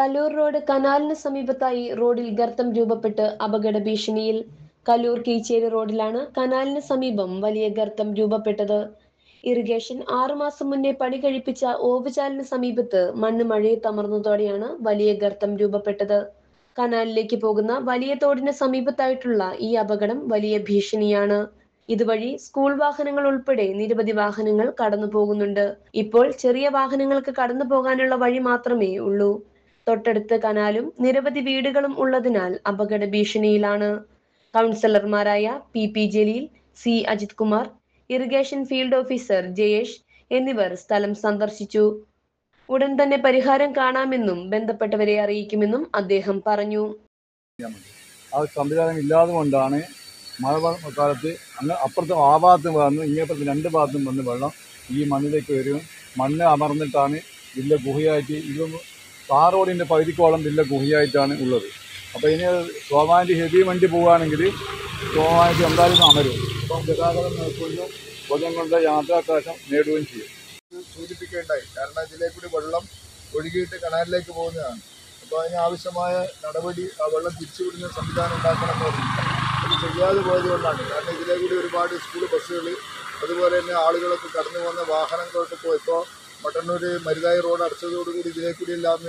Kallur road കനാലിന് സമീപത്തായി റോഡിൽ ഗർത്തം രൂപപ്പെട്ട് അപകട ഭീഷണിയിൽ കല്ലൂർ കീച്ചേരി റോഡിലാണ് കനാലിന് സമീപം വലിയ ഗർത്തം രൂപപ്പെട്ടത്. ഇറിഗേഷൻ ആറുമാസം മുന്നേ പണി കഴിപ്പിച്ച ഓവുചാലിന് സമീപത്ത് മണ്ണ് മഴയെ തമർന്നതോടെയാണ് വലിയ ഗർത്തം രൂപപ്പെട്ടത്. കനാലിലേക്ക് പോകുന്ന വലിയ തോടിന് സമീപത്തായിട്ടുള്ള ഈ അപകടം വലിയ ഭീഷണിയാണ്. ഇതുവഴി സ്കൂൾ വാഹനങ്ങൾ ഉൾപ്പെടെ നിരവധി വാഹനങ്ങൾ കടന്നു പോകുന്നുണ്ട് ഇപ്പോൾ ചെറിയ വാഹനങ്ങൾക്ക് കടന്നു പോകാനുള്ള വഴി മാത്രമേ ഉള്ളൂ. തൊട്ടടുത്ത് കനാലും നിരവധി വീടുകളും ഉള്ളതിനാൽ അപകട ഭീഷണിയിലാണ്. കൗൺസിലർമാരായ P P Jaleel C Ajith Kumar irrigation field officer Jayesh എന്നിവർ സ്ഥലം സന്ദർശിച്ചു. ഉടൻ തന്നെ പരിഹാരം കാണാമെന്നും ബന്ധപ്പെട്ടവരെ അറിയിക്കുമെന്നും അദ്ദേഹം പറഞ്ഞു. ആ സംവിധാനം ഇല്ലാതെ കൊണ്ടാണ് കാലത്ത് അങ്ങ് അപ്പുറത്ത് ആ ഭാഗത്തും വന്ന് ഇങ്ങേപ്പുറത്ത് രണ്ട് ഭാഗത്തും വന്ന് വെള്ളം ഈ മണ്ണിലേക്ക് വരും. മണ്ണ് അമർന്നിട്ടാണ് ഇതിന്റെ ഗുഹയായിട്ട് ഇതും താർ റോഡിന്റെ പകുതിക്കോളം നല്ല ഗുഹയായിട്ടാണ് ഉള്ളത്. അപ്പോൾ ഇനി സ്വാഭാവിക ഹെവി വണ്ടി പോവുകയാണെങ്കിൽ സ്വാഭാവിക എന്തായാലും അമരും. അപ്പം ഗതാഗതം നോക്കുകയും പൊതുജനങ്ങളുടെ യാത്രാവകാശം നേടുകയും ചെയ്യും. സൂചിപ്പിക്കേണ്ടായി. കാരണം ഇതിലേക്ക് കൂടി വെള്ളം ഒഴുകിയിട്ട് കനാലിലേക്ക് പോകുന്നതാണ്. അപ്പോൾ അതിനാവശ്യമായ നടപടി ആ വെള്ളം തിരിച്ചുവിടുന്ന സംവിധാനം ഉണ്ടാക്കണമെന്ന് അത് ചെയ്യാതെ പോയത് കൊണ്ടാണ്. കാരണം ഇതിലേക്കൂടി കൂടി ഒരുപാട് സ്കൂൾ ബസ്സുകൾ അതുപോലെ തന്നെ ആളുകളൊക്കെ കടന്നു പോകുന്ന വാഹനങ്ങളൊക്കെ ഇപ്പോൾ മട്ടന്നൂർ മരുതായി റോഡ് അടച്ചതോടുകൂടി ഇതിലേ കൂടി എല്ലാം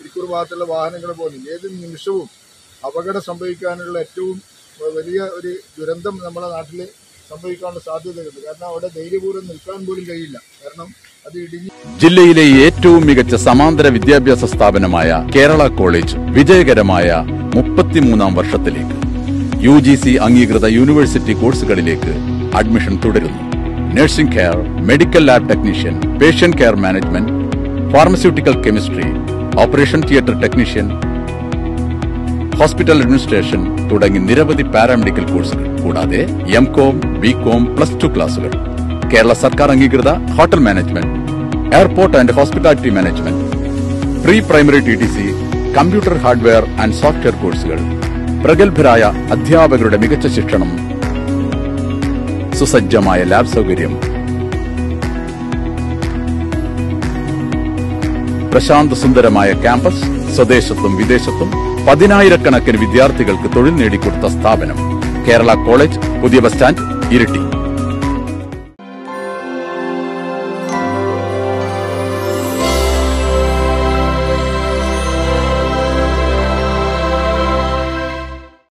ഇരിക്കൂർ ഭാഗത്തുള്ള വാഹനങ്ങൾ പോകുന്നു ഏത് നിമിഷവും അപകടം സംഭവിക്കാനുള്ള ഏറ്റവും വലിയ ഒരു ദുരന്തം നമ്മുടെ നാട്ടിൽ സംഭവിക്കാനുള്ള സാധ്യതയുണ്ട്. കാരണം അവിടെ ധൈര്യപൂർവം നിൽക്കാൻ പോലും കഴിയില്ല. കാരണം ജില്ലയിലെ ഏറ്റവും മികച്ച സമാന്തര വിദ്യാഭ്യാസ സ്ഥാപനമായ കേരള കോളേജ് വിജയകരമായ മുപ്പത്തിമൂന്നാം വർഷത്തിലേക്ക് യു ജി സി അംഗീകൃത യൂണിവേഴ്സിറ്റി കോഴ്സുകളിലേക്ക് അഡ്മിഷൻ തുടരുന്നു. Nursing care medical lab technician patient care management pharmaceutical chemistry operation theatre technician hospital administration തുടങ്ങി നിരവധി പാരാമെഡിക്കൽ കോഴ്സുകൾ കൂടാതെ M com B com plus two ക്ലാസുകൾ കേരള സർക്കാർ അംഗീകൃത hotel management airport and hospitality management pre primary T T C computer hardware and software കോഴ്സുകൾ പ്രഗത്ഭരായ അധ്യാപകരുടെ മികച്ച ശിക്ഷണം സുസജ്ജമായ ലാബ് സൗകര്യം. പ്രശാന്ത സുന്ദരമായ ക്യാമ്പസ് സ്വദേശത്തും വിദേശത്തും പതിനായിരക്കണക്കിന് വിദ്യാർത്ഥികൾക്ക് തൊഴിൽ നേടിക്കൊടുത്ത സ്ഥാപനം. കേരള കോളേജ് പുതിയ ബസ് സ്റ്റാൻഡ് ഇരിട്ടി.